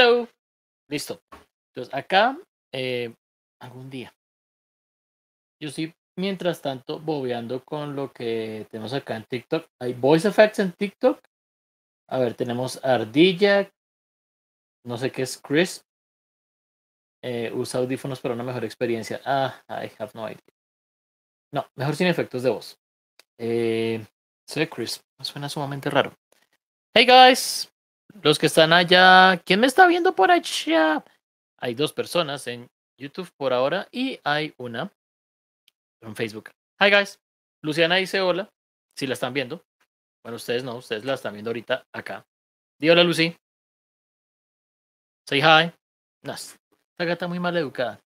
Hello. Listo. Entonces, acá, eh, algún día. Yo sí, mientras tanto, bobeando con lo que tenemos acá en TikTok. Hay voice effects en TikTok. A ver, tenemos Ardilla. No sé qué es Chris. Eh, usa audífonos para una mejor experiencia. Ah, I have no idea. No, mejor sin efectos de voz. Eh, soy Chris. Suena sumamente raro. Hey guys, los que están allá, ¿quién me está viendo por allá? Hay dos personas en YouTube por ahora y hay una en Facebook. Hi guys, Luciana dice hola, si la están viendo. Bueno, ustedes no, ustedes la están viendo ahorita acá. Di hola Lucy. Say hi. No, esta gata muy mal educada.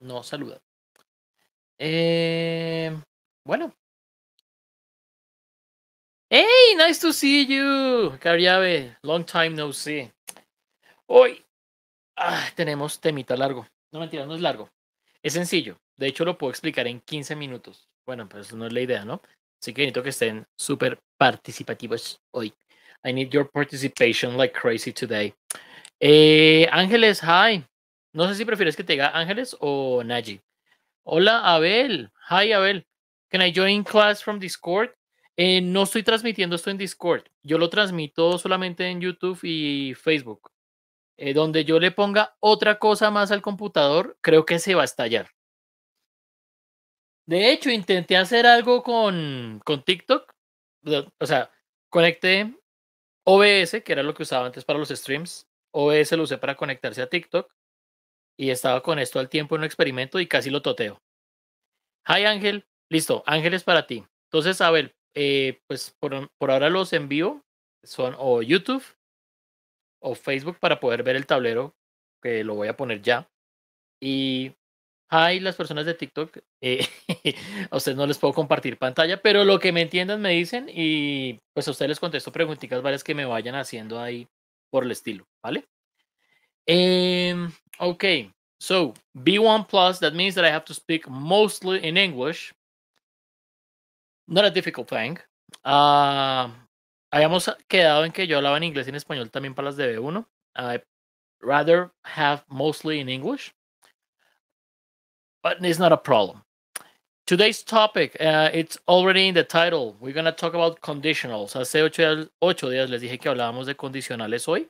No saluda. Eh, bueno. Hey, nice to see you. Cariabe, long time no see. Hoy ah, tenemos temita largo. No mentira, no es largo. Es sencillo. De hecho, lo puedo explicar en 15 minutos. Bueno, pues no es la idea, ¿no? Así que necesito que estén súper participativos hoy. I need your participation like crazy today. Eh, Ángeles, hi. No sé si prefieres que te diga Ángeles o Naji. Hola, Abel. Hi, Abel. Can I join class from Discord? Eh, no estoy transmitiendo esto en Discord. Yo lo transmito solamente en YouTube y Facebook. Eh, donde yo le ponga otra cosa más al computador, creo que se va a estallar. De hecho, intenté hacer algo con, con TikTok. O sea, conecté OBS, que era lo que usaba antes para los streams. OBS lo usé para conectarse a TikTok y estaba con esto al tiempo en un experimento y casi lo toteo. Hi Ángel, listo, Ángel es para ti. Entonces, a ver, eh, pues por, por, ahora los envío, son o YouTube o Facebook para poder ver el tablero, que lo voy a poner ya. Y hi, las personas de TikTok, eh, a ustedes no les puedo compartir pantalla, pero lo que me entiendan me dicen y pues a ustedes les contesto preguntitas varias que me vayan haciendo ahí por el estilo, ¿vale? Um, okay, so B1 plus, that means that I have to speak mostly in English. Not a difficult thing. Uh, habíamos quedado en que yo hablaba en inglés y en español también para las de B1. I rather have mostly in English, but it's not a problem. Today's topic, uh, it's already in the title. We're going to talk about conditionals. Hace ocho, ocho días les dije que hablábamos de condicionales hoy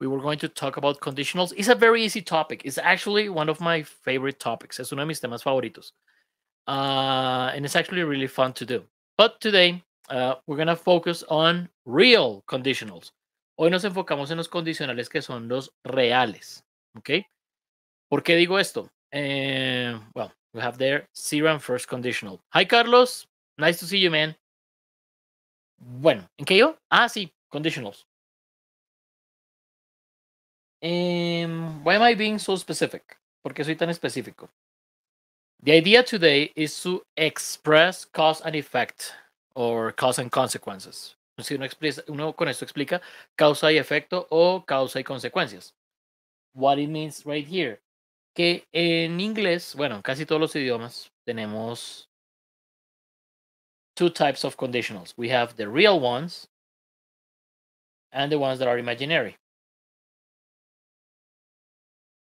we were going to talk about conditionals. It's a very easy topic. It's actually one of my favorite topics. Es uno de mis temas favoritos. Uh, and it's actually really fun to do. But today, uh, we're to focus on real conditionals. Hoy nos enfocamos en los condicionales que son los reales. ¿Ok? ¿Por qué digo esto? Uh, well, we have there zero first conditional. Hi, Carlos. Nice to see you, man. Bueno, ¿en qué yo? Ah, sí, conditionals. Um, why am I being so specific? ¿Por qué soy tan específico? The idea today is to express cause and effect or cause and consequences. Si uno, con esto explica causa y efecto o causa y consecuencias. What it means right here. Que en inglés, bueno, en casi todos los idiomas tenemos two types of conditionals. We have the real ones and the ones that are imaginary.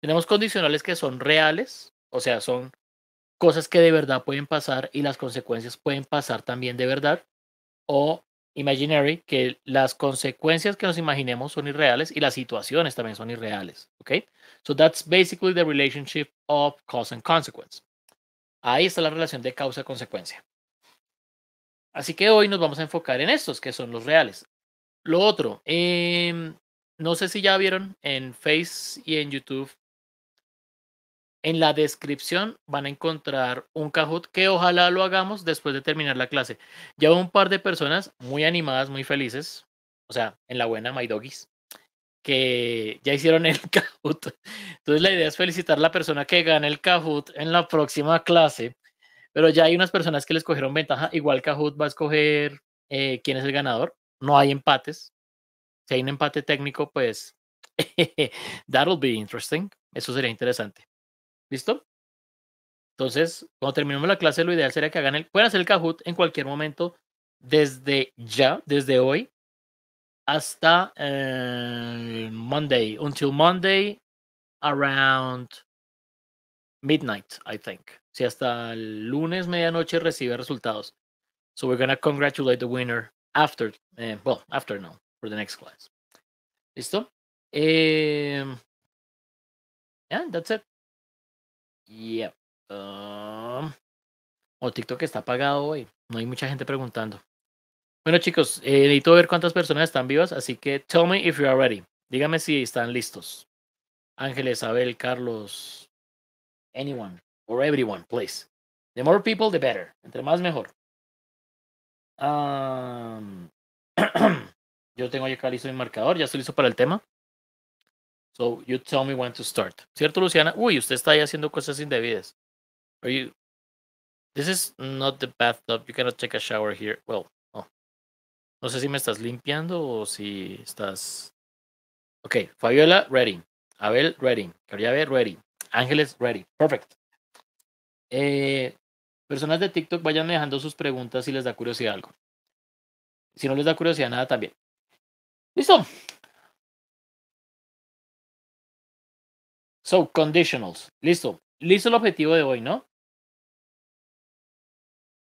Tenemos condicionales que son reales, o sea, son cosas que de verdad pueden pasar y las consecuencias pueden pasar también de verdad. O imaginary, que las consecuencias que nos imaginemos son irreales y las situaciones también son irreales. ¿Ok? So that's basically the relationship of cause and consequence. Ahí está la relación de causa-consecuencia. Así que hoy nos vamos a enfocar en estos, que son los reales. Lo otro, eh, no sé si ya vieron en Face y en YouTube en la descripción van a encontrar un Kahoot que ojalá lo hagamos después de terminar la clase. Ya un par de personas muy animadas, muy felices, o sea, en la buena My Doggies, que ya hicieron el Kahoot. Entonces la idea es felicitar a la persona que gane el Kahoot en la próxima clase. Pero ya hay unas personas que les cogieron ventaja. Igual Kahoot va a escoger eh, quién es el ganador. No hay empates. Si hay un empate técnico, pues that'll be interesting. Eso sería interesante. ¿Listo? Entonces, cuando terminemos la clase, lo ideal sería que hagan el, puedan hacer el Kahoot en cualquier momento, desde ya, desde hoy, hasta eh, Monday, until Monday around midnight, I think. Si hasta el lunes medianoche recibe resultados. So we're gonna congratulate the winner after, eh, well, after now, for the next class. ¿Listo? Eh, yeah, that's it. Yep. Um, oh, TikTok está apagado hoy. No hay mucha gente preguntando. Bueno, chicos, eh, necesito ver cuántas personas están vivas, así que tell me if you are ready. Dígame si están listos. Ángeles, Abel, Carlos, anyone or everyone, please. The more people, the better. Entre más, mejor. Um, yo tengo ya listo mi marcador, ya estoy listo para el tema. So you tell me when to start. ¿Cierto, Luciana? Uy, usted está ahí haciendo cosas indebidas. Are you... This is not the bathtub. You cannot take a shower here. Well, no sé si me estás limpiando o si estás. Ok, Fabiola, ready. Abel, ready. Cariabe, ready. Ángeles, ready. Perfect. Eh, personas de TikTok vayan dejando sus preguntas si les da curiosidad algo. Si no les da curiosidad nada también. Listo. So, conditionals. Listo. Listo el objetivo de hoy, ¿no?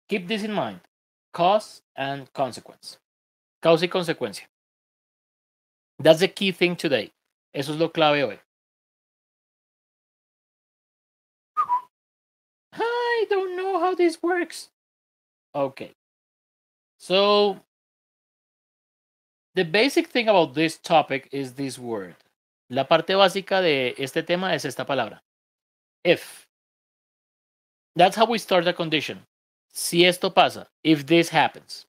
Keep this in mind. Cause and consequence. Causa y consecuencia. That's the key thing today. Eso es lo clave hoy. I don't know how this works. Okay. So, the basic thing about this topic is this word. La parte básica de este tema es esta palabra. If. That's how we start the condition. Si esto pasa, if this happens.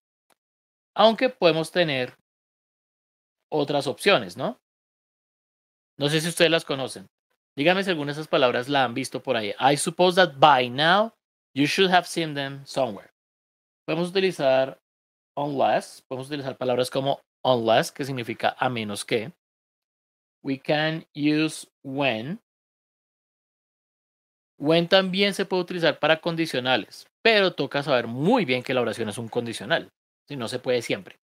Aunque podemos tener otras opciones, ¿no? No sé si ustedes las conocen. Díganme si alguna de esas palabras la han visto por ahí. I suppose that by now you should have seen them somewhere. Podemos utilizar unless, podemos utilizar palabras como unless, que significa a menos que. We can use when. When también se puede utilizar para condicionales, pero toca saber muy bien que la oración es un condicional. Si no se puede siempre.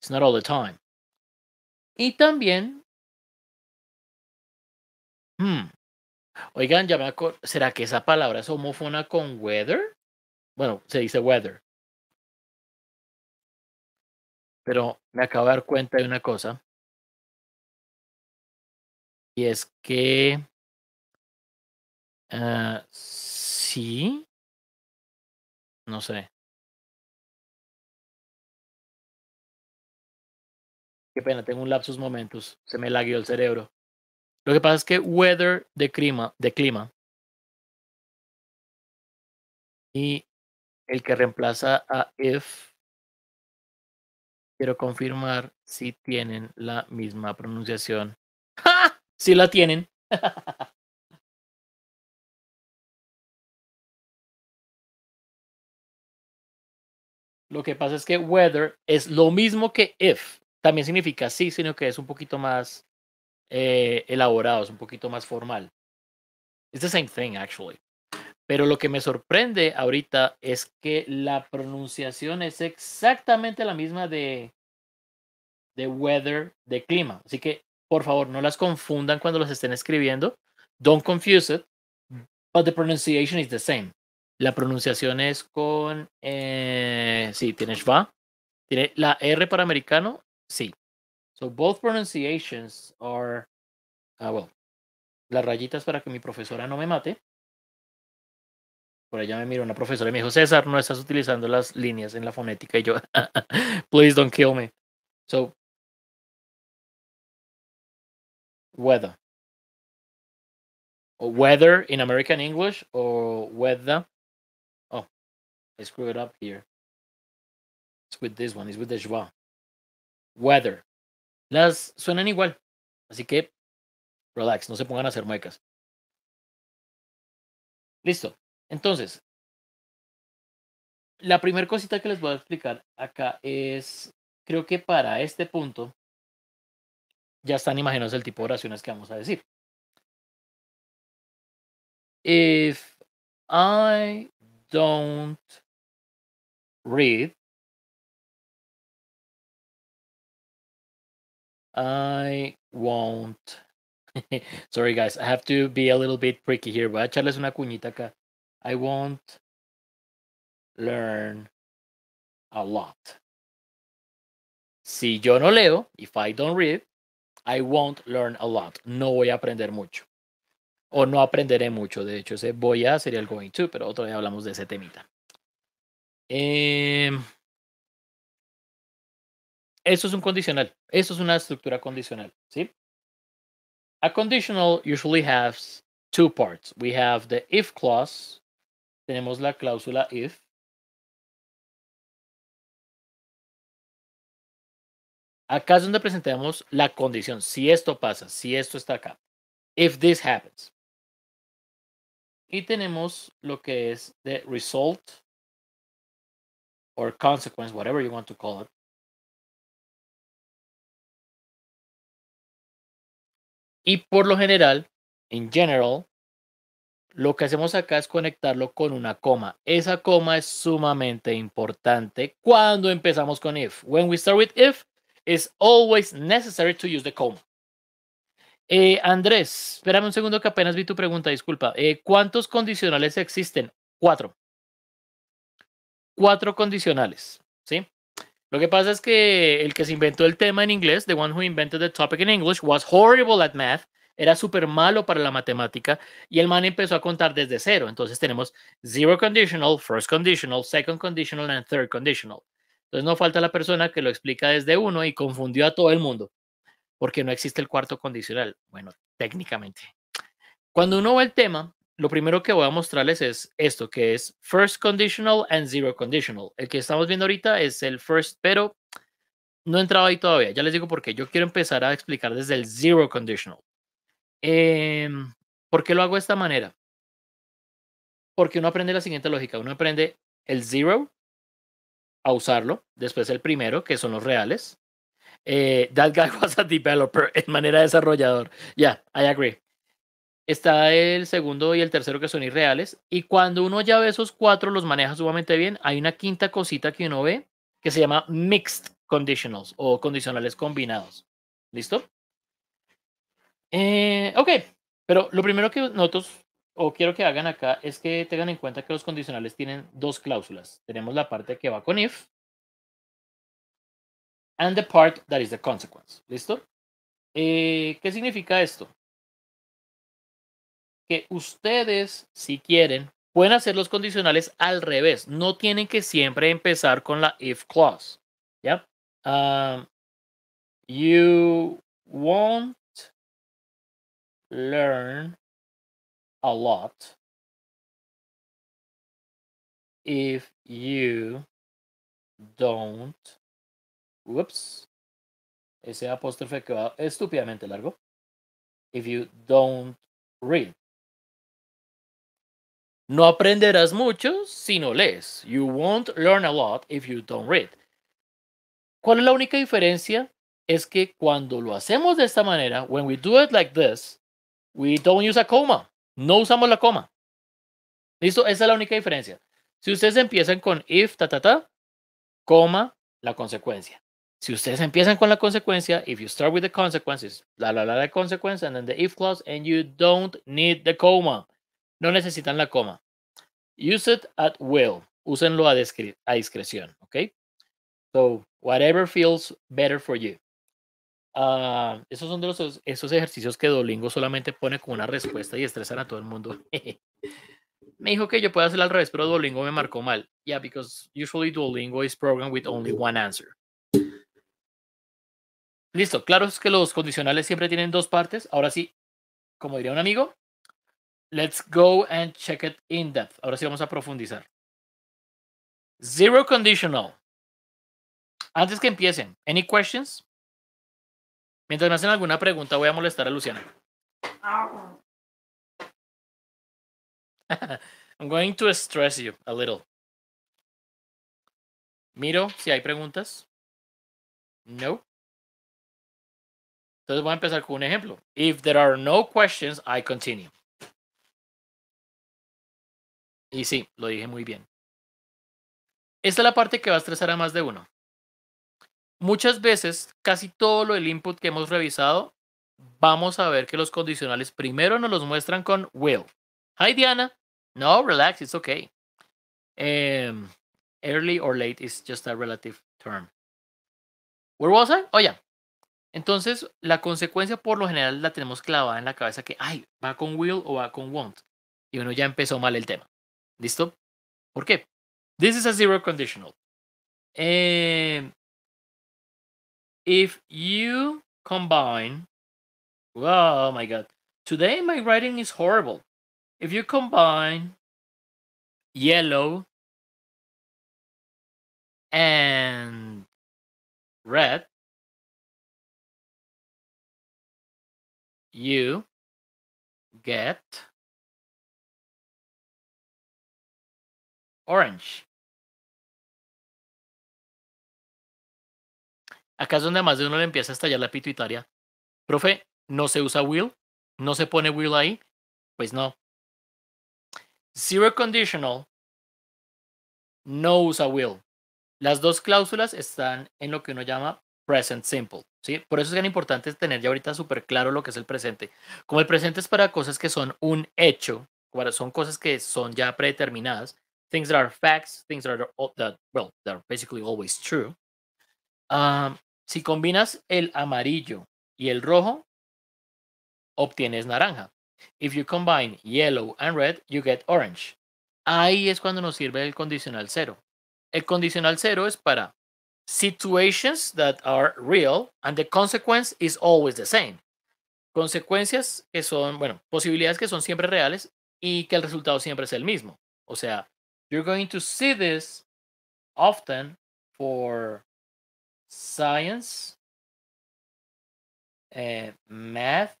It's not all the time. Y también. Hmm. Oigan, ya me. ¿Será que esa palabra es homófona con weather? Bueno, se dice weather. Pero me acabo de dar cuenta de una cosa. Y es que. Uh, sí. No sé. Qué pena, tengo un lapsus momentos. Se me lagueó el cerebro. Lo que pasa es que weather de clima, de clima. Y el que reemplaza a if, quiero confirmar si tienen la misma pronunciación. ¡Ja! Sí la tienen. Lo que pasa es que weather es lo mismo que if también significa sí, sino que es un poquito más eh, elaborado, es un poquito más formal. It's the same thing, actually. Pero lo que me sorprende ahorita es que la pronunciación es exactamente la misma de, de weather, de clima. Así que, por favor, no las confundan cuando los estén escribiendo. Don't confuse it, but the pronunciation is the same. La pronunciación es con, eh, sí, tiene schwa. Tiene la R para americano Sí. So both pronunciations are, ah, well, las rayitas para que mi profesora no me mate. Por allá me miró una profesora y me dijo, César, no estás utilizando las líneas en la fonética. Y yo, please don't kill me. So, weather. Or weather in American English or weather. Oh, I screwed it up here. It's with this one, it's with the joie weather. Las suenan igual. Así que relax, no se pongan a hacer muecas. Listo. Entonces, la primera cosita que les voy a explicar acá es, creo que para este punto ya están imaginados el tipo de oraciones que vamos a decir. If I don't read I won't. Sorry, guys. I have to be a little bit tricky here. Voy a echarles una cuñita acá. I won't learn a lot. Si yo no leo, if I don't read, I won't learn a lot. No voy a aprender mucho. O no aprenderé mucho. De hecho, ese voy a sería el going to, pero otro día hablamos de ese temita. Eh, eso es un condicional. Eso es una estructura condicional. ¿sí? A conditional usually has two parts. We have the if clause. Tenemos la cláusula if. Acá es donde presentamos la condición. Si esto pasa, si esto está acá. If this happens. Y tenemos lo que es the result or consequence, whatever you want to call it. Y por lo general, en general, lo que hacemos acá es conectarlo con una coma. Esa coma es sumamente importante cuando empezamos con if. When we start with if, it's always necessary to use the comma. Eh, Andrés, espérame un segundo que apenas vi tu pregunta, disculpa. Eh, ¿Cuántos condicionales existen? Cuatro. Cuatro condicionales, ¿sí? Lo que pasa es que el que se inventó el tema en inglés, the one who invented the topic in English, was horrible at math, era súper malo para la matemática y el man empezó a contar desde cero. Entonces tenemos zero conditional, first conditional, second conditional and third conditional. Entonces no falta la persona que lo explica desde uno y confundió a todo el mundo porque no existe el cuarto condicional. Bueno, técnicamente. Cuando uno ve el tema, lo primero que voy a mostrarles es esto, que es first conditional and zero conditional. El que estamos viendo ahorita es el first, pero no he entrado ahí todavía. Ya les digo por qué. Yo quiero empezar a explicar desde el zero conditional. Em, ¿Por qué lo hago de esta manera? Porque uno aprende la siguiente lógica. Uno aprende el zero a usarlo, después el primero, que son los reales. Eh, that guy was a developer en manera desarrollador. Yeah, I agree está el segundo y el tercero que son irreales. Y cuando uno ya ve esos cuatro, los maneja sumamente bien. Hay una quinta cosita que uno ve que se llama mixed conditionals o condicionales combinados. ¿Listo? Eh, ok, pero lo primero que nosotros o quiero que hagan acá es que tengan en cuenta que los condicionales tienen dos cláusulas. Tenemos la parte que va con if and the part that is the consequence. ¿Listo? Eh, ¿Qué significa esto? que ustedes, si quieren, pueden hacer los condicionales al revés. No tienen que siempre empezar con la if clause. ¿Ya? Um, you won't learn a lot if you don't. Whoops. Ese apóstrofe que va estúpidamente largo. If you don't read. No aprenderás mucho si no lees. You won't learn a lot if you don't read. ¿Cuál es la única diferencia? Es que cuando lo hacemos de esta manera, when we do it like this, we don't use a comma. No usamos la coma. ¿Listo? Esa es la única diferencia. Si ustedes empiezan con if, ta, ta, ta, coma, la consecuencia. Si ustedes empiezan con la consecuencia, if you start with the consequences, la, la, la, la consequence, and then the if clause, and you don't need the comma. No necesitan la coma. Use it at will. Úsenlo a, a discreción, ¿ok? So, whatever feels better for you. Uh, esos son de los, esos ejercicios que Duolingo solamente pone como una respuesta y estresan a todo el mundo. me dijo que yo pueda hacer al revés, pero Duolingo me marcó mal. Yeah, because usually Duolingo is programmed with only one answer. Listo, claro es que los condicionales siempre tienen dos partes. Ahora sí, como diría un amigo, Let's go and check it in depth. Ahora sí vamos a profundizar. Zero conditional. Antes que empiecen, any questions? Mientras me hacen alguna pregunta, voy a molestar a Luciana. I'm going to stress you a little. Miro si hay preguntas. No. Entonces voy a empezar con un ejemplo. If there are no questions, I continue. Y sí, lo dije muy bien. Esta es la parte que va a estresar a más de uno. Muchas veces, casi todo lo del input que hemos revisado, vamos a ver que los condicionales primero nos los muestran con will. Hi, Diana. No, relax, it's okay. Em, early or late is just a relative term. Where was I? Oh, yeah. Entonces, la consecuencia por lo general la tenemos clavada en la cabeza que, ay, va con will o va con won't. Y uno ya empezó mal el tema. ¿Listo? ¿Por qué? This is a zero conditional. Em, if you combine, oh my god, today my writing is horrible. If you combine yellow and red, you get orange. Acá es donde más de uno le empieza a estallar la pituitaria. Profe, ¿no se usa will? ¿No se pone will ahí? Pues no. Zero conditional no usa will. Las dos cláusulas están en lo que uno llama present simple. ¿sí? Por eso es tan importante tener ya ahorita súper claro lo que es el presente. Como el presente es para cosas que son un hecho, son cosas que son ya predeterminadas, things that are facts, things that are, that, well, that are basically always true. Um, si combinas el amarillo y el rojo, obtienes naranja. If you combine yellow and red, you get orange. Ahí es cuando nos sirve el condicional cero. El condicional cero es para situations that are real and the consequence is always the same. Consecuencias que son, bueno, posibilidades que son siempre reales y que el resultado siempre es el mismo. O sea, you're going to see this often for science, uh, math,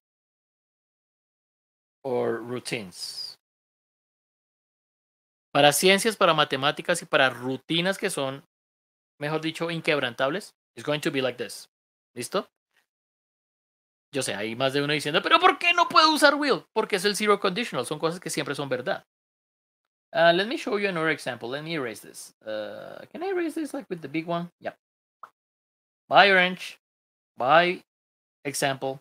or routines. Para ciencias, para matemáticas y para rutinas que son, mejor dicho, inquebrantables, it's going to be like this. ¿Listo? Yo sé, hay más de uno diciendo, pero ¿por qué no puedo usar will? Porque es el zero conditional, son cosas que siempre son verdad. Uh, let me show you another example. Let me erase this. Uh, can I erase this like with the big one? Yeah. By orange. By example.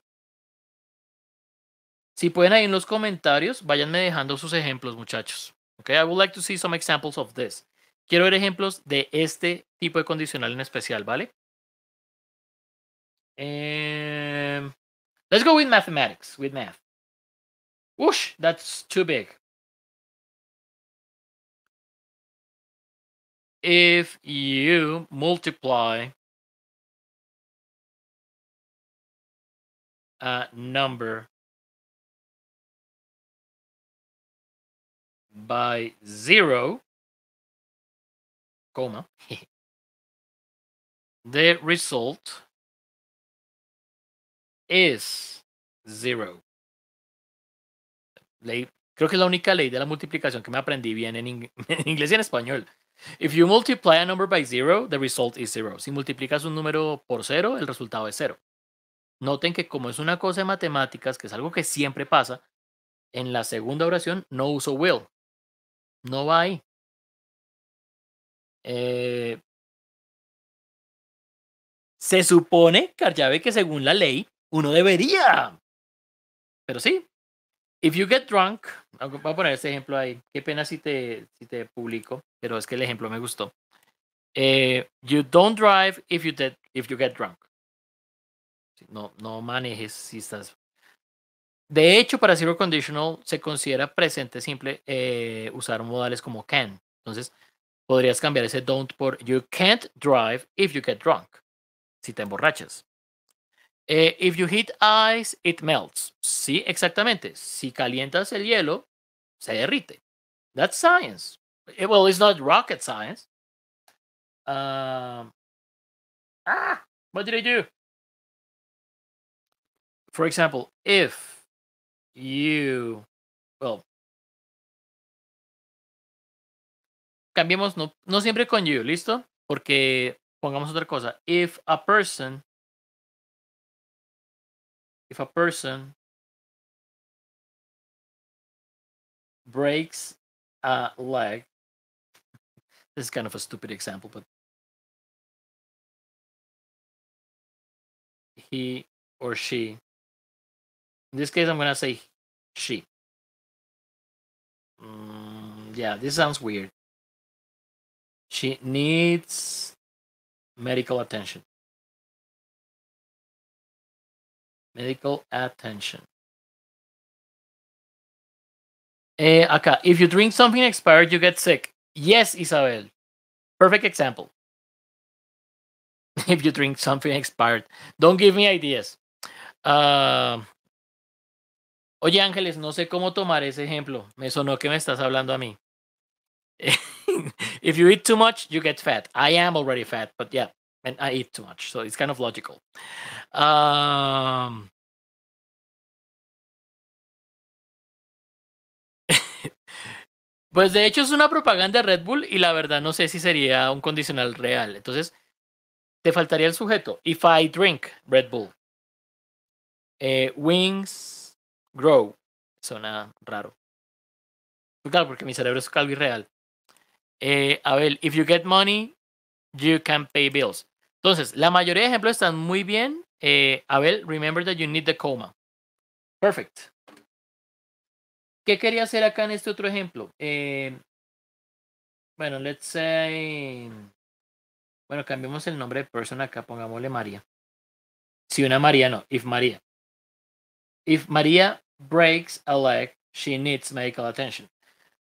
Si pueden ahí en los comentarios, váyanme dejando sus ejemplos, muchachos. Okay, I would like to see some examples of this. Quiero ver ejemplos de este tipo de condicional en especial, ¿vale? Um, let's go with mathematics, with math. Whoosh, that's too big. If you multiply a number by zero, comma, the result is zero. Ley, creo que es la única ley de la multiplicación que me aprendí bien en, en inglés y en español. If you multiply a number by zero, the result is zero. Si multiplicas un número por cero, el resultado es cero. Noten que como es una cosa de matemáticas, que es algo que siempre pasa, en la segunda oración no uso will. No va ahí. Eh, se supone, Carllave, que según la ley, uno debería. Pero sí. If you get drunk, voy a poner este ejemplo ahí. Qué pena si te, si te publico, pero es que el ejemplo me gustó. Eh, you don't drive if you, if you get drunk. No, no manejes si estás. De hecho, para zero conditional se considera presente simple eh, usar modales como can. Entonces, podrías cambiar ese don't por you can't drive if you get drunk. Si te emborrachas. Eh, if you heat ice, it melts. Sí, exactamente. Si calientas el hielo, se derrite. That's science. Eh, well, it's not rocket science. Um, ah, what did I do? For example, if you, well, cambiemos, no, no siempre con you, ¿listo? Porque pongamos otra cosa. If a person, if a person breaks a leg, this is kind of a stupid example, but he or she. In this case, I'm gonna say she. Mm, yeah, this sounds weird. She needs medical attention. Medical attention. Eh, acá, if you drink something expired, you get sick. Yes, Isabel. Perfect example. if you drink something expired. Don't give me ideas. Uh, oye, Ángeles, no sé cómo tomar ese ejemplo. Me sonó que me estás hablando a mí. if you eat too much, you get fat. I am already fat, but yeah, and I eat too much, so it's kind of logical. Um, pues de hecho es una propaganda Red Bull y la verdad no sé si sería un condicional real. Entonces, te faltaría el sujeto. If I drink Red Bull. Eh, wings grow. Suena raro. Claro, porque mi cerebro es calvo y real. Eh, Abel, if you get money, you can pay bills. Entonces, la mayoría de ejemplos están muy bien. Eh, Abel, remember that you need the coma. Perfect. ¿Qué quería hacer acá en este otro ejemplo? Eh, bueno, let's say. Bueno, cambiemos el nombre de persona acá, pongámosle María. Si una María no, if María. If María breaks a leg, she needs medical attention.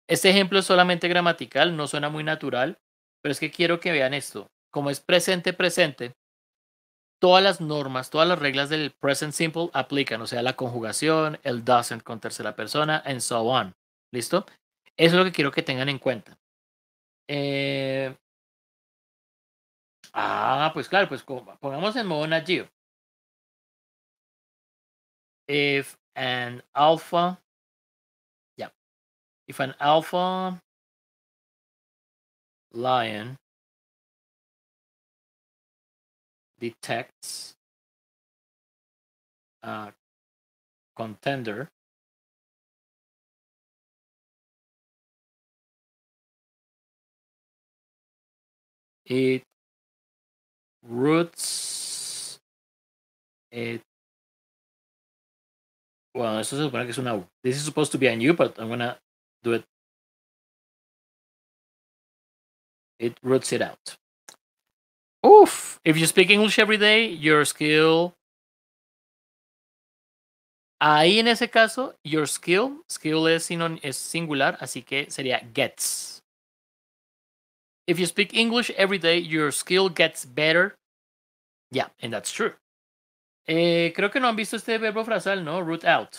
Este ejemplo es solamente gramatical, no suena muy natural, pero es que quiero que vean esto. Como es presente, presente, todas las normas, todas las reglas del present simple aplican, o sea, la conjugación, el doesn't con tercera persona, and so on. ¿Listo? Eso es lo que quiero que tengan en cuenta. Eh, Ah, pues claro, pues pongamos en modo Nat If an alpha, yeah, if an alpha lion detects a contender it Roots. Eh, bueno, eso se supone que es una U. This is supposed to be a new, but I'm gonna do it. It roots it out. Oof! If you speak English every day, your skill. Ahí en ese caso, your skill, skill es, es singular, así que sería gets. If you speak English every day, your skill gets better. Yeah, and that's true. Eh, creo que no han visto este verbo frasal, ¿no? Root out.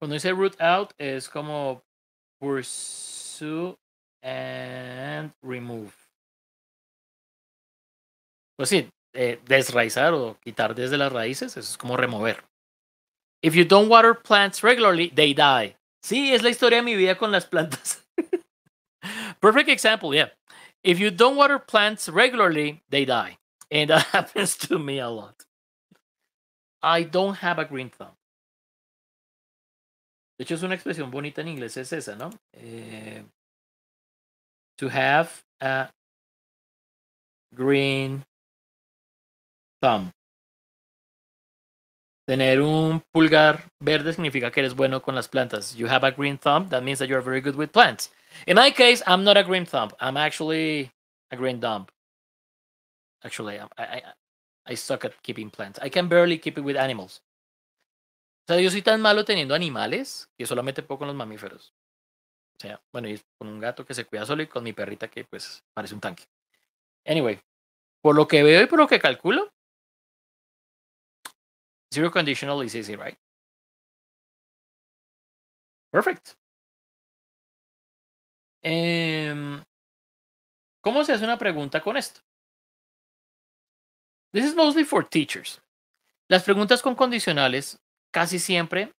Cuando dice root out es como pursue and remove. Pues sí, eh, desraizar o quitar desde las raíces, eso es como remover. If you don't water plants regularly, they die. Sí, es la historia de mi vida con las plantas. Perfect example, yeah. If you don't water plants regularly, they die. And that happens to me a lot. I don't have a green thumb. De hecho, es una expresión bonita en inglés, es esa, ¿no? Eh, to have a green thumb. Tener un pulgar verde significa que eres bueno con las plantas. You have a green thumb, that means that you're very good with plants. In my case, I'm not a green thumb. I'm actually a green dump. Actually, I, I, I suck at keeping plants. I can barely keep it with animals. O sea, yo soy tan malo teniendo animales que solamente puedo con los mamíferos. O sea, bueno, y con un gato que se cuida solo y con mi perrita que pues parece un tanque. Anyway, por lo que veo y por lo que calculo, Zero conditional is easy, right? Perfect. Um, ¿Cómo se hace una pregunta con esto? This is mostly for teachers. Las preguntas con condicionales casi siempre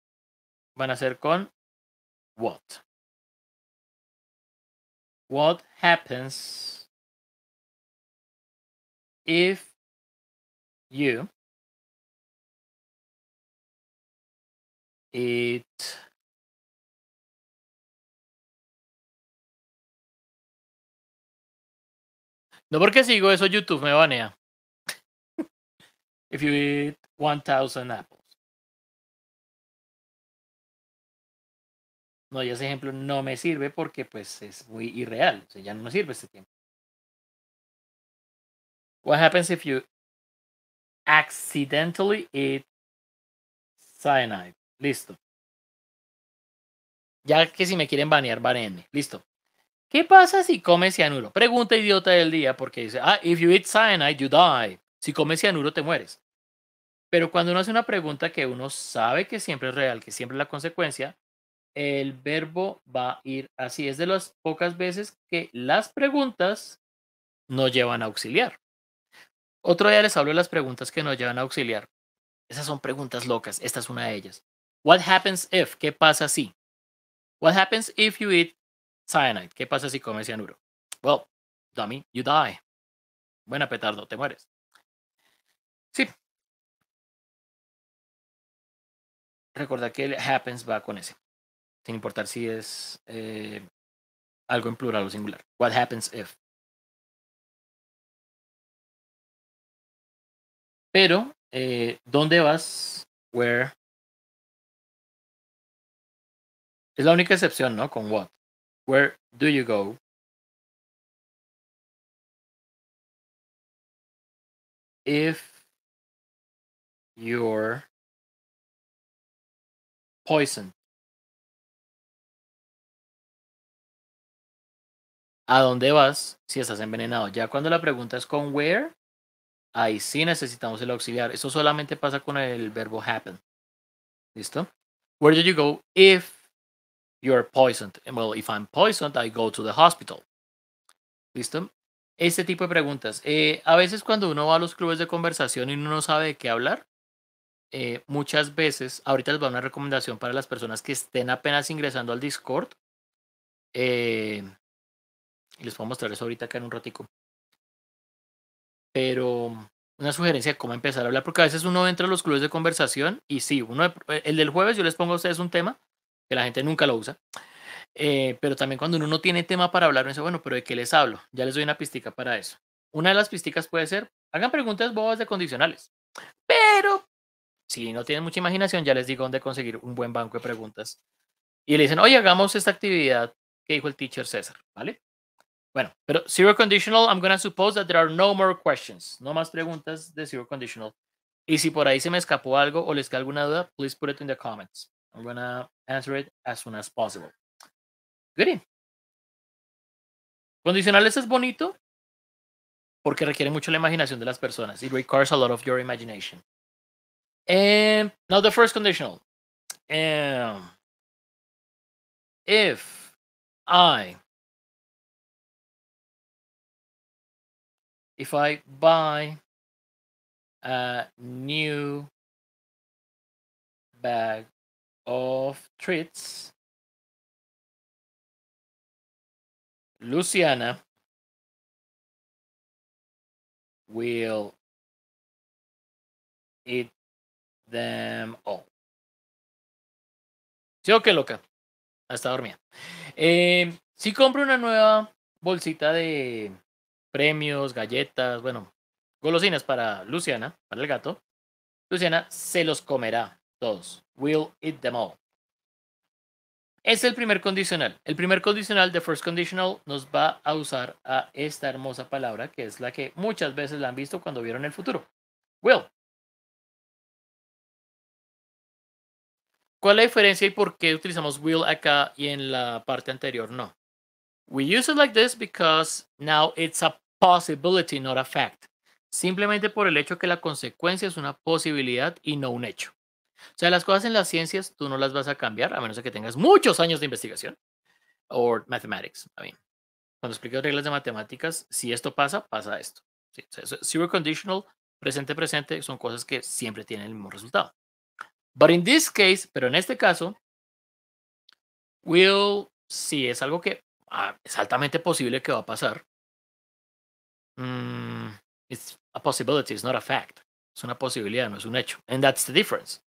van a ser con what. What happens if you it No porque sigo eso, YouTube me banea. If you eat 1000 apples. No, ya ese ejemplo no me sirve porque pues es muy irreal. O sea, ya no me sirve este tiempo. What happens if you accidentally eat cyanide? Listo. Ya que si me quieren banear, baneenme. Listo. ¿Qué pasa si comes cianuro? Pregunta idiota del día porque dice, ah, if you eat cyanide, you die. Si comes cianuro, te mueres. Pero cuando uno hace una pregunta que uno sabe que siempre es real, que siempre es la consecuencia, el verbo va a ir así. Es de las pocas veces que las preguntas no llevan a auxiliar. Otro día les hablo de las preguntas que nos llevan a auxiliar. Esas son preguntas locas. Esta es una de ellas. What happens if? ¿Qué pasa si? What happens if you eat cyanide? ¿Qué pasa si comes cianuro? Well, dummy, you die. Buena petardo, te mueres. Sí. Recordad que el happens va con ese sin importar si es eh, algo en plural o singular. What happens if? Pero, eh, ¿dónde vas? Where? Es la única excepción, ¿no? Con what. Where do you go? If you're poisoned. a dónde vas si estás envenenado. Ya cuando la pregunta es con where, ahí sí necesitamos el auxiliar. Eso solamente pasa con el verbo happen. ¿Listo? Where do you go if you're poisoned? Well, if I'm poisoned, I go to the hospital. ¿Listo? Este tipo de preguntas. Eh, a veces cuando uno va a los clubes de conversación y uno no sabe de qué hablar, eh, muchas veces, ahorita les voy a dar una recomendación para las personas que estén apenas ingresando al Discord. Eh, y les puedo mostrar eso ahorita acá en un ratico. Pero una sugerencia de cómo empezar a hablar, porque a veces uno entra a los clubes de conversación y sí, uno, el del jueves yo les pongo a ustedes un tema que la gente nunca lo usa. Eh, pero también cuando uno no tiene tema para hablar, uno dice, bueno, pero ¿de qué les hablo? Ya les doy una pistica para eso. Una de las pisticas puede ser, hagan preguntas bobas de condicionales. Pero si no tienen mucha imaginación, ya les digo dónde conseguir un buen banco de preguntas. Y le dicen, oye, hagamos esta actividad que dijo el teacher César, ¿vale? Bueno, pero zero conditional, I'm going to suppose that there are no more questions. No más preguntas de zero conditional. Y si por ahí se me escapó algo o les queda alguna duda, please put it in the comments. I'm to answer it as soon as possible. Good. Condicionales es bonito porque requiere mucho la imaginación de las personas. It requires a lot of your imagination. And now the first conditional. Um, if I if I buy a new bag of treats, Luciana will eat them all. ¿Sí o qué loca? Hasta dormida. Eh, si compro una nueva bolsita de premios, galletas, bueno, golosinas para Luciana, para el gato, Luciana se los comerá todos. Will eat them all. Es el primer condicional. El primer condicional de first conditional nos va a usar a esta hermosa palabra que es la que muchas veces la han visto cuando vieron el futuro. Will. ¿Cuál es la diferencia y por qué utilizamos will acá y en la parte anterior no? We use it like this because now it's a possibility, not a fact. Simplemente por el hecho que la consecuencia es una posibilidad y no un hecho. O sea, las cosas en las ciencias tú no las vas a cambiar a menos que tengas muchos años de investigación. O mathematics, I. Cuando explico reglas de matemáticas, si esto pasa, pasa esto. zero conditional, presente, presente, son cosas que siempre tienen el mismo resultado. But in this case, pero en este caso, will, si es algo que ah, es altamente posible que va a pasar, Mm, it's a possibility, it's not a fact. Es una posibilidad, no es un hecho. And that's the difference.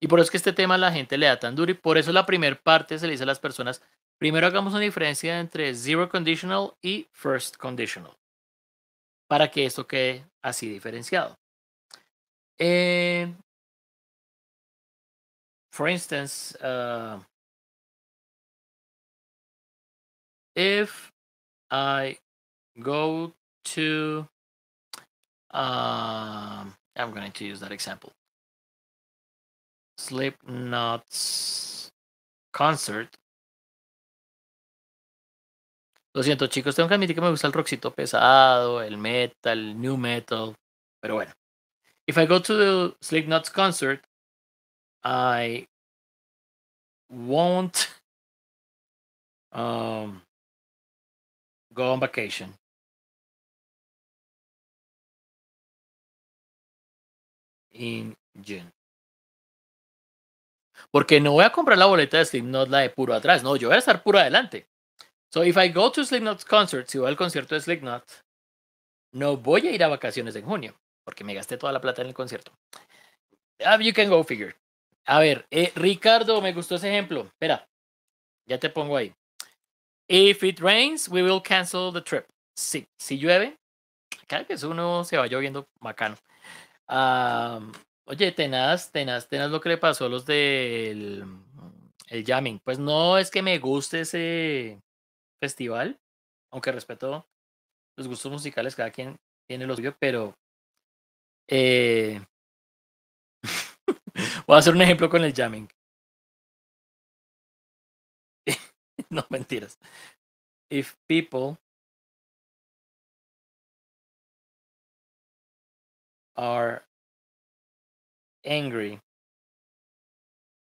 Y por eso es que este tema la gente le da tan duro y por eso la primera parte se le dice a las personas, primero hagamos una diferencia entre zero conditional y first conditional. para que esto quede así diferenciado. Eh, for instance, uh, if I go to, um, I'm going to use that example. Slipknot's concert. Lo siento, chicos, tengo que admitir que me gusta el rockcito pesado, el metal, new metal, pero bueno. If I go to the Slipknot's concert, I won't um, go on vacation. In June. Porque no voy a comprar la boleta de Slipknot, la de puro atrás. No, yo voy a estar puro adelante. So if I go to Slipknot's concert, si voy al concierto de Slipknot, no voy a ir a vacaciones en junio, porque me gasté toda la plata en el concierto. Ah, you can go figure. A ver, eh, Ricardo, me gustó ese ejemplo. Espera, ya te pongo ahí. If it rains, we will cancel the trip. Sí, si llueve, cada que uno se va lloviendo bacano. Um, Oye, tenaz, tenaz, tenaz lo que le pasó a los del el jamming. Pues no es que me guste ese festival, aunque respeto los gustos musicales, cada quien tiene lo suyo, pero eh, voy a hacer un ejemplo con el jamming. no mentiras. If people are angry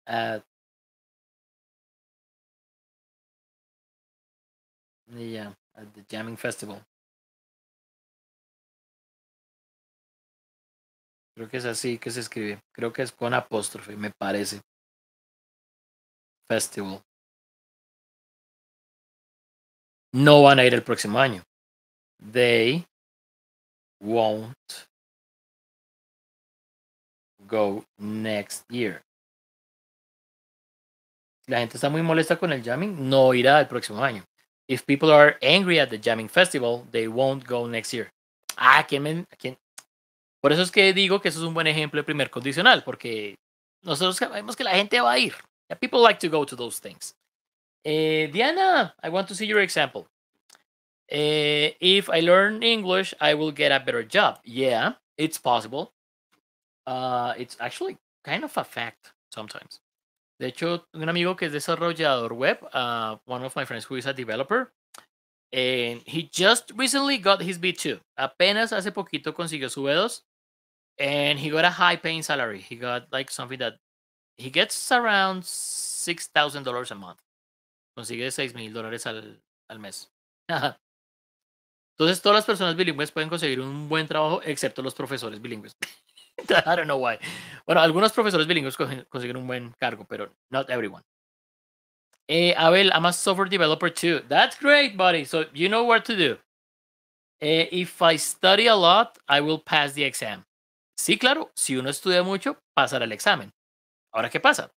at the uh, at the jamming festival. Creo que es así que se escribe. Creo que es con apóstrofe, me parece. Festival. No van a ir el próximo año. They won't go next year. La gente está muy molesta con el jamming, no irá el próximo año. If people are angry at the jamming festival, they won't go next year. Ah, ¿quién me, quién? Por eso es que digo que eso es un buen ejemplo de primer condicional, porque nosotros sabemos que la gente va a ir. people like to go to those things. Eh, Diana, I want to see your example. Eh, if I learn English, I will get a better job. Yeah, it's possible. Uh, it's actually kind of a fact sometimes. De hecho, un amigo que es desarrollador web, uh, one of my friends who is a developer, and he just recently got his B2. Apenas hace poquito consiguió su B2, and he got a high paying salary. He got like something that he gets around $6,000 a month. Consigue $6,000 mil dólares al, al mes. Entonces, todas las personas bilingües pueden conseguir un buen trabajo, excepto los profesores bilingües. I don't know why. Bueno, algunos profesores bilingües consiguen un buen cargo, pero not everyone. Eh, Abel, I'm a software developer too. That's great, buddy. So you know what to do. Eh, if I study a lot, I will pass the exam. Sí, claro, si uno estudia mucho, pasará el examen. Ahora, ¿qué pasa?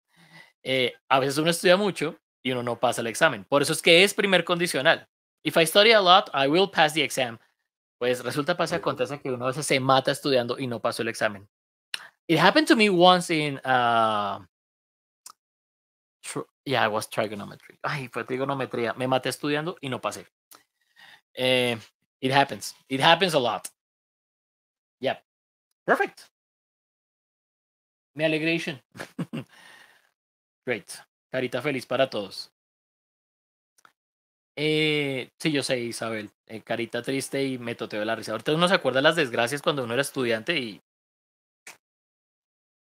Eh, a veces uno estudia mucho y uno no pasa el examen. Por eso es que es primer condicional. If I study a lot, I will pass the exam. Pues resulta, pasa, acontece que uno a veces se mata estudiando y no pasó el examen. It happened to me once in, uh, yeah, it was trigonometry. Ay, fue trigonometría. Me maté estudiando y no pasé. Eh, it happens. It happens a lot. Yeah. Perfect. Me alegration. Great. Carita feliz para todos. Eh, sí, yo sé, Isabel. Eh, carita triste y me toteo la risa. Ahorita uno se acuerda de las desgracias cuando uno era estudiante y.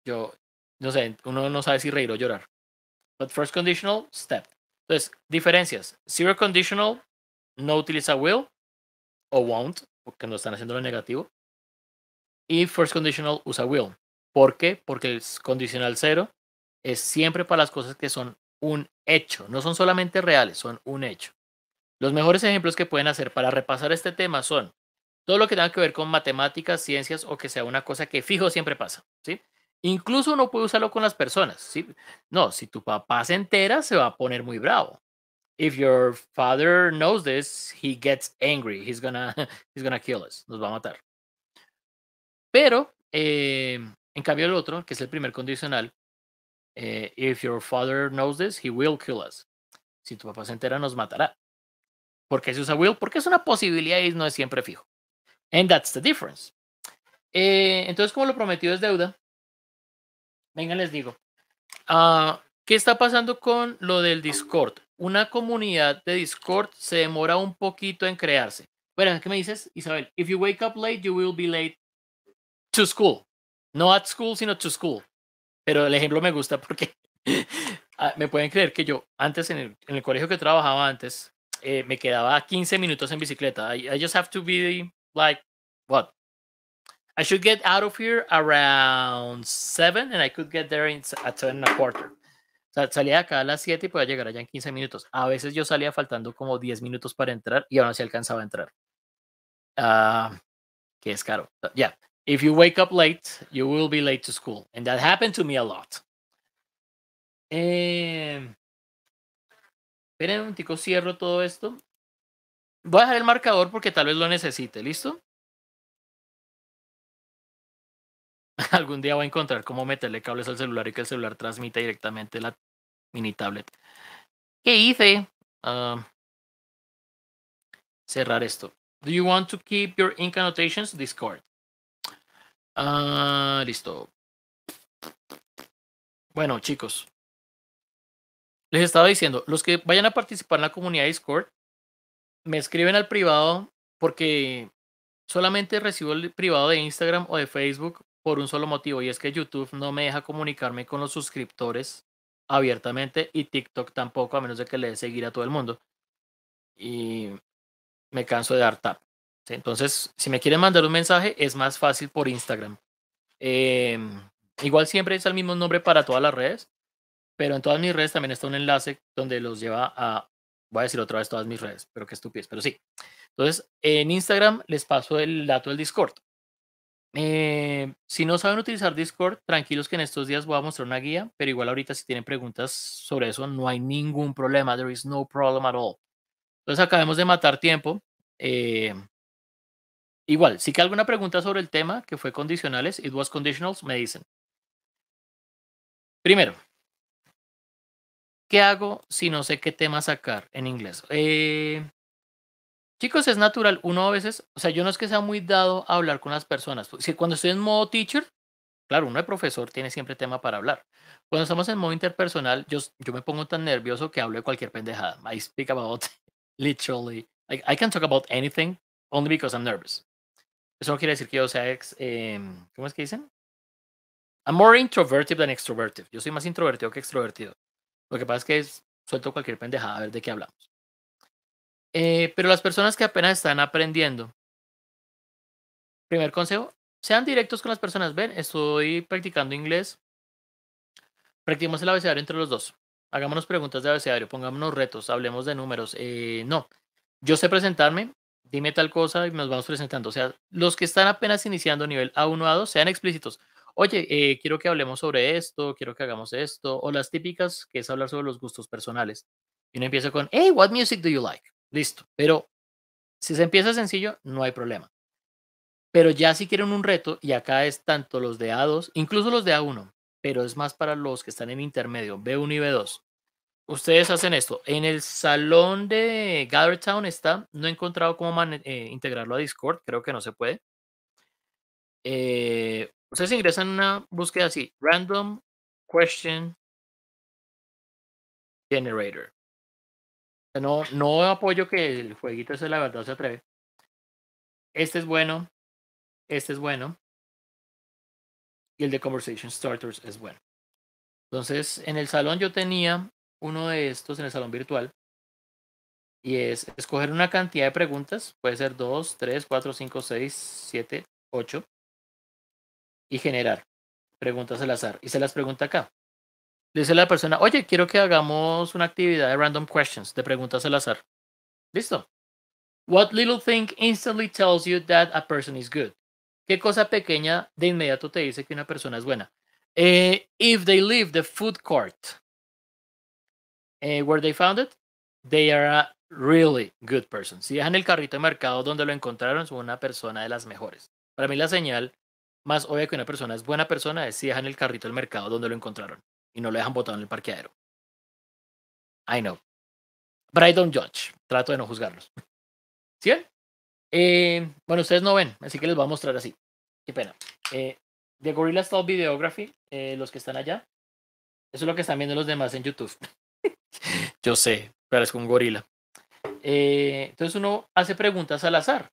Yo, no sé, uno no sabe si reír o llorar. But first conditional, step. Entonces, diferencias. Zero conditional no utiliza will o won't, porque no están haciendo lo negativo. Y first conditional usa will. ¿Por qué? Porque el condicional cero es siempre para las cosas que son un hecho. No son solamente reales, son un hecho. Los mejores ejemplos que pueden hacer para repasar este tema son todo lo que tenga que ver con matemáticas, ciencias o que sea una cosa que fijo siempre pasa, ¿sí? Incluso uno puede usarlo con las personas, ¿sí? No, si tu papá se entera, se va a poner muy bravo. if your father knows this, he gets angry. He's gonna, he's gonna kill us. Nos va a matar. Pero, eh, en cambio el otro, que es el primer condicional, eh, if your father knows this, he will kill us. Si tu papá se entera, nos matará. ¿Por qué se usa will? Porque es una posibilidad y no es siempre fijo. And that's the difference. Eh, entonces, como lo prometido es deuda, vengan, les digo. Uh, ¿Qué está pasando con lo del Discord? Una comunidad de Discord se demora un poquito en crearse. Bueno, ¿qué me dices, Isabel? If you wake up late, you will be late to school. No at school, sino to school. Pero el ejemplo me gusta porque ah, me pueden creer que yo antes en el, en el colegio que trabajaba antes, eh, me quedaba 15 minutos en bicicleta. I, just have to be like, what? I should get out of here around 7 and I could get there in, at 7 and a quarter. O salía acá a las 7 y podía llegar allá en 15 minutos. A veces yo salía faltando como 10 minutos para entrar y aún así alcanzaba a entrar. Uh, que es caro. Yeah. If you wake up late, you will be late to school. And that happened to me a lot. Eh, esperen un tico, cierro todo esto. Voy a dejar el marcador porque tal vez lo necesite. ¿Listo? Algún día voy a encontrar cómo meterle cables al celular y que el celular transmita directamente la mini tablet. ¿Qué hice? Uh, cerrar esto. Do you want to keep your ink annotations? Discord. Ah, listo. Bueno, chicos. Les estaba diciendo, los que vayan a participar en la comunidad Discord, me escriben al privado porque solamente recibo el privado de Instagram o de Facebook por un solo motivo y es que YouTube no me deja comunicarme con los suscriptores abiertamente y TikTok tampoco a menos de que le dé seguir a todo el mundo. Y me canso de dar tap. Entonces, si me quieren mandar un mensaje, es más fácil por Instagram. Em, igual siempre es el mismo nombre para todas las redes, pero en todas mis redes también está un enlace donde los lleva a, voy a decir otra vez todas mis redes, pero qué estupidez, pero sí. Entonces, en Instagram les paso el dato del Discord. Eh, si no saben utilizar Discord, tranquilos que en estos días voy a mostrar una guía, pero igual ahorita si tienen preguntas sobre eso, no hay ningún problema. There is no problem at all. Entonces acabemos de matar tiempo. Eh, igual, si que alguna pregunta sobre el tema que fue condicionales, it was conditionals, me dicen. Primero, ¿qué hago si no sé qué tema sacar en inglés? Eh, Chicos, es natural. Uno a veces, o sea, yo no es que sea muy dado a hablar con las personas. Si cuando estoy en modo teacher, claro, uno de profesor tiene siempre tema para hablar. Cuando estamos en modo interpersonal, yo, yo me pongo tan nervioso que hablo de cualquier pendejada. I speak about literally, I, can talk about anything only because I'm nervous. Eso no quiere decir que yo sea ex, eh, ¿cómo es que dicen? I'm more introverted than extroverted. Yo soy más introvertido que extrovertido. Lo que pasa es que es, suelto cualquier pendejada a ver de qué hablamos. Eh, pero las personas que apenas están aprendiendo, primer consejo, sean directos con las personas. Ven, estoy practicando inglés. Practiquemos el abecedario entre los dos. Hagámonos preguntas de abecedario, pongámonos retos, hablemos de números. Eh, no, yo sé presentarme, dime tal cosa y nos vamos presentando. O sea, los que están apenas iniciando nivel A1, A2, sean explícitos. Oye, eh, quiero que hablemos sobre esto, quiero que hagamos esto, o las típicas, que es hablar sobre los gustos personales. Y uno empieza con, hey, what music do you like? Listo. Pero si se empieza sencillo, no hay problema. Pero ya si quieren un reto, y acá es tanto los de A2, incluso los de A1, pero es más para los que están en intermedio, B1 y B2. Ustedes hacen esto. En el salón de Gather Town está, no he encontrado cómo eh, integrarlo a Discord, creo que no se puede. Eh, ustedes ingresan una búsqueda así, Random Question Generator. No, no apoyo que el jueguito ese la verdad se atreve. Este es bueno. Este es bueno. Y el de Conversation Starters es bueno. Entonces, en el salón yo tenía uno de estos en el salón virtual. Y es escoger una cantidad de preguntas. Puede ser 2, 3, 4, 5, 6, 7, 8. Y generar preguntas al azar. Y se las pregunta acá dice a la persona, oye, quiero que hagamos una actividad de random questions, de preguntas al azar. Listo. What little thing instantly tells you that a person is good? ¿Qué cosa pequeña de inmediato te dice que una persona es buena? Eh, if they leave the food court, eh, where they found it, they are a really good person. Si dejan el carrito de mercado donde lo encontraron, son una persona de las mejores. Para mí la señal más obvia que una persona es buena persona es si dejan el carrito del mercado donde lo encontraron y no lo dejan botado en el parqueadero. I know. But I don't judge. Trato de no juzgarlos. ¿Sí eh, bueno, ustedes no ven, así que les voy a mostrar así. Qué pena. Eh, de Gorilla Style Videography, eh, los que están allá. Eso es lo que están viendo los demás en YouTube. Yo sé, pero es un gorila. Eh, entonces uno hace preguntas al azar.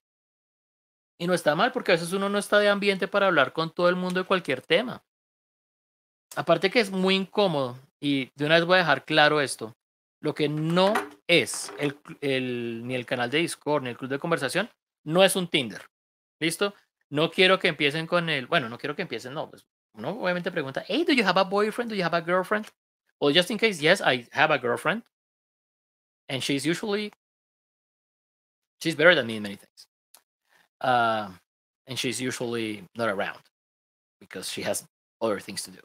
Y no está mal porque a veces uno no está de ambiente para hablar con todo el mundo de cualquier tema. Aparte que es muy incómodo, y de una vez voy a dejar claro esto, lo que no es el, ni el canal de Discord ni el club de conversación, no es un Tinder. ¿Listo? No quiero que empiecen con el, bueno, no quiero que empiecen, no, pues uno obviamente pregunta, hey, do you have a boyfriend? Do you have a girlfriend? Well, just in case, yes, I have a girlfriend. And she's usually, she's better than me in many things. Uh, and she's usually not around because she has other things to do.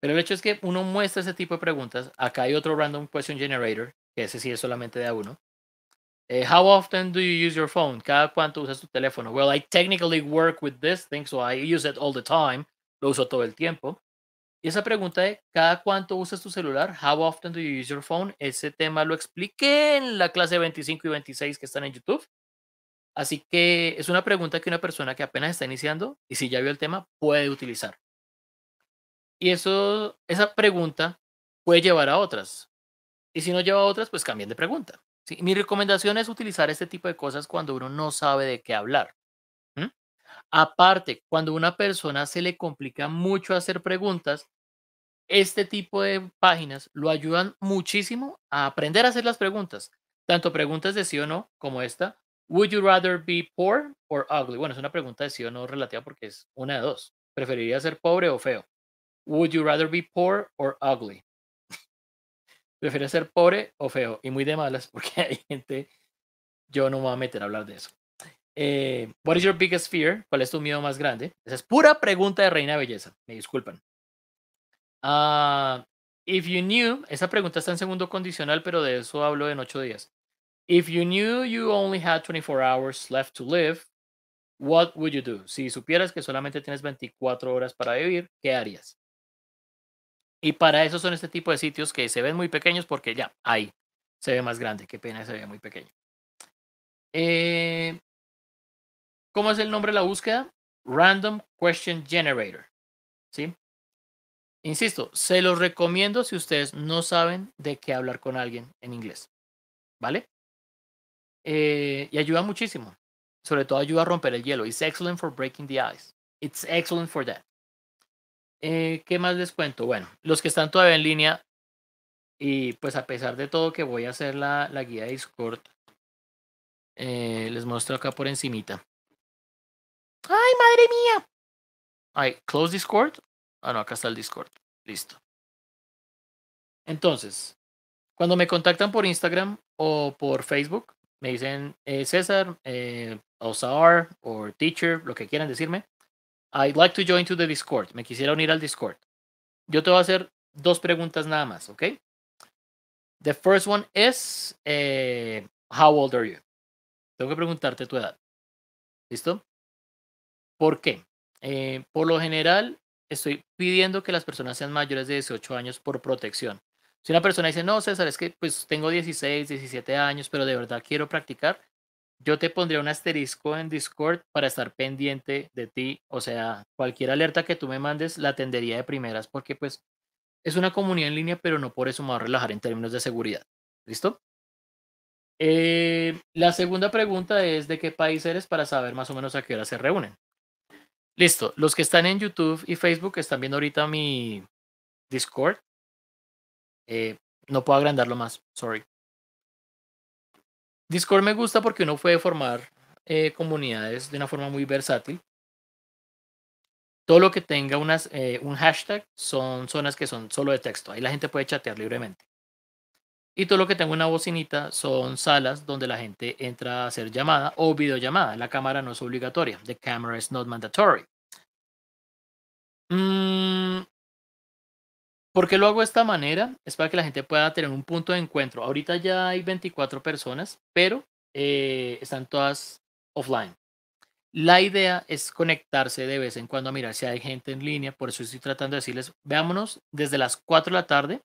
Pero el hecho es que uno muestra ese tipo de preguntas. Acá hay otro random question generator, que ese sí es solamente de a uno. Eh, how often do you use your phone? ¿Cada cuánto usas tu teléfono? Well, I technically work with this thing, so I use it all the time. Lo uso todo el tiempo. Y esa pregunta de ¿cada cuánto usas tu celular? How often do you use your phone? Ese tema lo expliqué en la clase 25 y 26 que están en YouTube. Así que es una pregunta que una persona que apenas está iniciando y si ya vio el tema puede utilizar. Y eso, esa pregunta puede llevar a otras. Y si no lleva a otras, pues cambien de pregunta. Mi recomendación es utilizar este tipo de cosas cuando uno no sabe de qué hablar. Aparte, cuando a una persona se le complica mucho hacer preguntas, este tipo de páginas lo ayudan muchísimo a aprender a hacer las preguntas. Tanto preguntas de sí o no, como esta. Would you rather be poor or ugly? Bueno, es una pregunta de sí o no relativa porque es una de dos. ¿Preferiría ser pobre o feo? Would you rather be poor or ugly? ¿Prefieres ser pobre o feo? Y muy de malas porque hay gente, yo no me voy a meter a hablar de eso. Eh, what is your biggest fear? ¿Cuál es tu miedo más grande? Esa es pura pregunta de reina belleza. Me disculpan. Ah, if you knew, esa pregunta está en segundo condicional, pero de eso hablo en ocho días. If you knew you only had 24 hours left to live, what would you do? Si supieras que solamente tienes 24 horas para vivir, ¿qué harías? Y para eso son este tipo de sitios que se ven muy pequeños porque ya, ahí se ve más grande. Qué pena, se ve muy pequeño. Eh, ¿Cómo es el nombre de la búsqueda? Random Question Generator. ¿Sí? Insisto, se los recomiendo si ustedes no saben de qué hablar con alguien en inglés. ¿Vale? Eh, y ayuda muchísimo. Sobre todo ayuda a romper el hielo. It's excellent for breaking the ice. It's excellent for that. Eh, ¿Qué más les cuento? Bueno, los que están todavía en línea, y pues a pesar de todo que voy a hacer la, la guía de Discord, eh, les muestro acá por encimita. ¡Ay, madre mía! Ay, close Discord. Ah, no, acá está el Discord. Listo. Entonces, cuando me contactan por Instagram o por Facebook, me dicen eh, César, eh, o Teacher, lo que quieran decirme. I'd like to join to the Discord. Me quisiera unir al Discord. Yo te voy a hacer dos preguntas nada más, ¿ok? The first one is, eh, how old are you? Tengo que preguntarte tu edad. ¿Listo? ¿Por qué? por lo general, estoy pidiendo que las personas sean mayores de 18 años por protección. Si una persona dice, no, César, es que pues tengo 16, 17 años, pero de verdad quiero practicar, yo te pondría un asterisco en Discord para estar pendiente de ti. O sea, cualquier alerta que tú me mandes la atendería de primeras porque pues es una comunidad en línea, pero no por eso me voy a relajar en términos de seguridad. ¿Listo? Eh, la segunda pregunta es de qué país eres para saber más o menos a qué hora se reúnen. Listo, los que están en YouTube y Facebook están viendo ahorita mi Discord. Eh, no puedo agrandarlo más, sorry. Discord me gusta porque uno puede formar eh, comunidades de una forma muy versátil. Todo lo que tenga unas, eh, un hashtag son zonas que son solo de texto. Ahí la gente puede chatear libremente. Y todo lo que tenga una bocinita son salas donde la gente entra a hacer llamada o videollamada. La cámara no es obligatoria. The camera is not mandatory. Mm, ¿Por qué lo hago de esta manera? Es para que la gente pueda tener un punto de encuentro. Ahorita ya hay 24 personas, pero eh, están todas offline. La idea es conectarse de vez en cuando a mirar si hay gente en línea. Por eso estoy tratando de decirles, veámonos desde las 4 de la tarde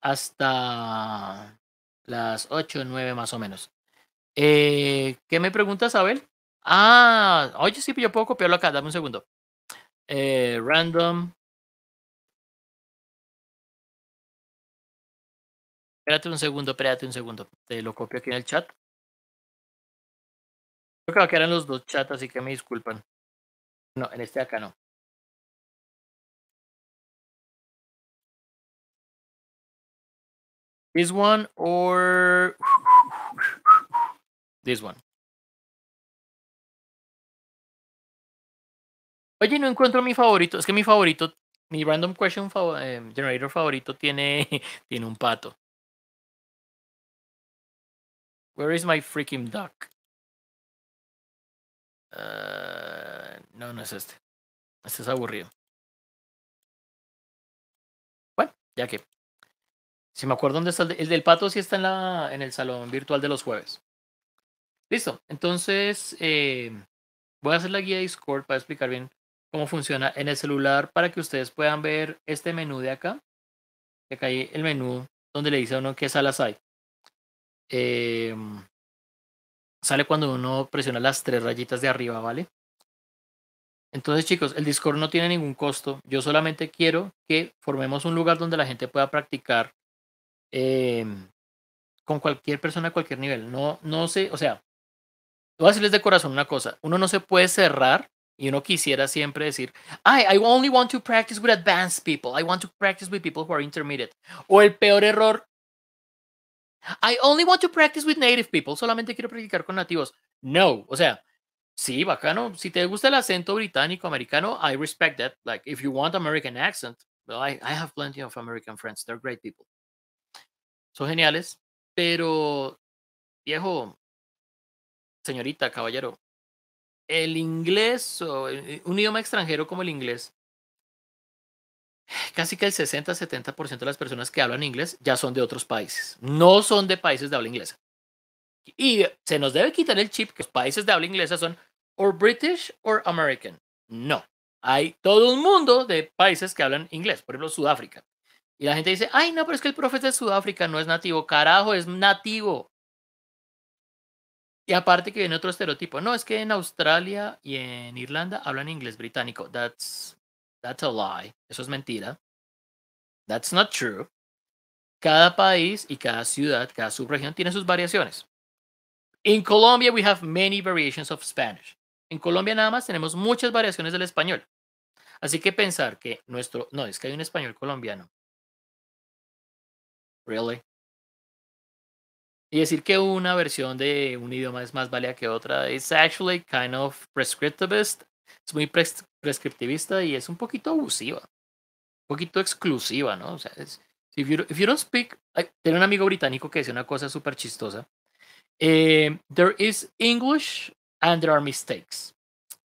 hasta las 8 o 9 más o menos. Eh, ¿Qué me preguntas, Abel? Ah, oye, sí, yo puedo copiarlo acá, dame un segundo. Eh, random Espérate un segundo, espérate un segundo. Te lo copio aquí en el chat. Creo que va los dos chats, así que me disculpan. No, en este acá no. This one or this one. Oye, no encuentro mi favorito. Es que mi favorito, mi random question eh, generator favorito tiene, tiene un pato. Where is my freaking duck? Uh, no, no es este. Este es aburrido. Bueno, ya que. Si me acuerdo dónde está el, del pato, sí está en, la, en el salón virtual de los jueves. Listo. Entonces, eh, voy a hacer la guía de Discord para explicar bien cómo funciona en el celular para que ustedes puedan ver este menú de acá. Acá hay el menú donde le dice a uno qué salas hay. Em, sale cuando uno presiona las tres rayitas de arriba, ¿vale? Entonces, chicos, el Discord no tiene ningún costo. Yo solamente quiero que formemos un lugar donde la gente pueda practicar em, con cualquier persona a cualquier nivel. No, no sé, o sea, voy a decirles de corazón una cosa. Uno no se puede cerrar y uno quisiera siempre decir, I, I only want to practice with advanced people. I want to practice with people who are intermediate. O el peor error, I only want to practice with native people. Solamente quiero practicar con nativos. No, o sea, sí, bacano. Si te gusta el acento británico, americano, I respect that. Like, if you want American accent, well, I, I have plenty of American friends. They're great people. Son geniales, pero, viejo, señorita, caballero, el inglés o eh, un idioma extranjero como el inglés casi que el 60-70% de las personas que hablan inglés ya son de otros países, no son de países de habla inglesa. Y se nos debe quitar el chip que los países de habla inglesa son o British o American. No, hay todo un mundo de países que hablan inglés, por ejemplo Sudáfrica. Y la gente dice, ay no, pero es que el profeta de Sudáfrica no es nativo. Carajo, es nativo. Y aparte que viene otro estereotipo. No, es que en Australia y en Irlanda hablan inglés británico. That's That's a lie. Eso es mentira. That's not true. Cada país y cada ciudad, cada subregión tiene sus variaciones. En Colombia we have many variations of Spanish. En Colombia nada más tenemos muchas variaciones del español. Así que pensar que nuestro, no, es que hay un español colombiano. Really? Y decir que una versión de un idioma es más válida que otra es actually kind of prescriptivist es muy prescriptivista y es un poquito abusiva, un poquito exclusiva, ¿no? O sea, es, if, you, don't speak, tengo un amigo británico que decía una cosa súper chistosa. Eh, there is English and there are mistakes.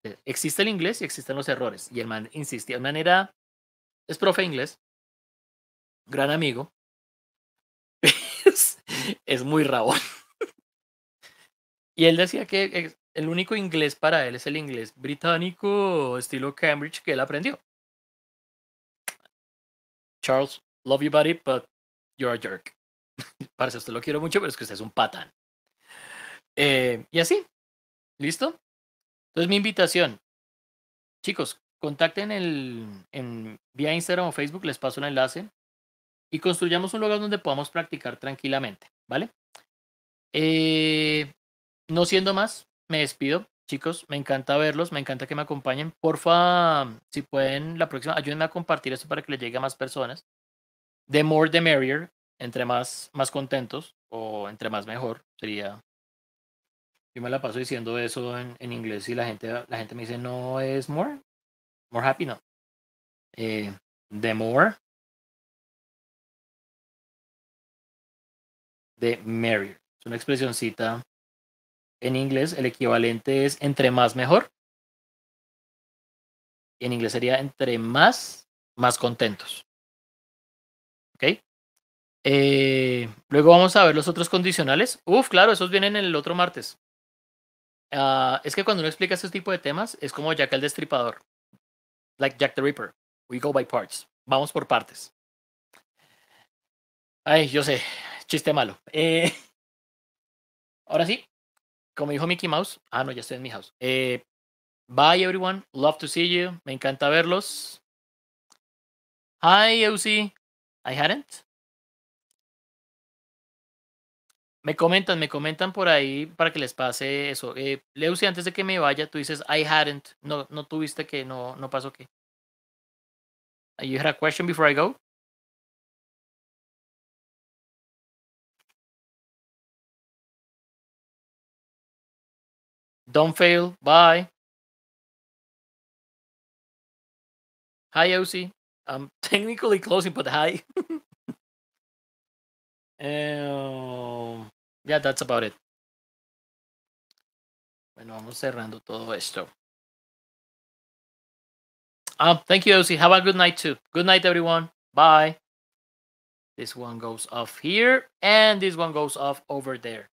Eh, existe el inglés y existen los errores. Y el man insistía, de manera, es profe inglés, gran amigo, es, es muy rabón. y él decía que el único inglés para él es el inglés británico estilo Cambridge que él aprendió. Charles, love you buddy, but you're a jerk. Parece usted lo quiero mucho, pero es que usted es un patán. Eh, y así, ¿listo? Entonces mi invitación, chicos, contacten el, en, vía Instagram o Facebook, les paso un enlace y construyamos un lugar donde podamos practicar tranquilamente, ¿vale? Eh, no siendo más, me despido. Chicos, me encanta verlos, me encanta que me acompañen. Porfa, si pueden, la próxima, ayúdenme a compartir esto para que le llegue a más personas. The more the merrier, entre más, más contentos o entre más mejor sería. Yo me la paso diciendo eso en, inglés y la gente, la gente me dice, no es more, more happy, no. Eh, the more, the merrier. Es una expresioncita en inglés el equivalente es entre más mejor. Y en inglés sería entre más, más contentos. ¿Ok? Eh, luego vamos a ver los otros condicionales. Uf, claro, esos vienen el otro martes. Ah, es que cuando uno explica este tipo de temas, es como Jack el Destripador. Like Jack the Ripper. We go by parts. Vamos por partes. Ay, yo sé, chiste malo. Eh, ahora sí, como dijo Mickey Mouse. Ah, no, ya estoy en mi house. Eh, bye, everyone. Love to see you. Me encanta verlos. Hi, Eusi. I hadn't. Me comentan, me comentan por ahí para que les pase eso. Eh, Leusi, antes de que me vaya, tú dices I hadn't. No, no tuviste que, no, no pasó qué. You had a question before I go? Don't fail. Bye. Hi, OC. I'm technically closing, but hi. um, yeah, that's about it. Bueno, vamos cerrando todo esto. Um, thank you, OC. Have a good night too. Good night, everyone. Bye. This one goes off here, and this one goes off over there.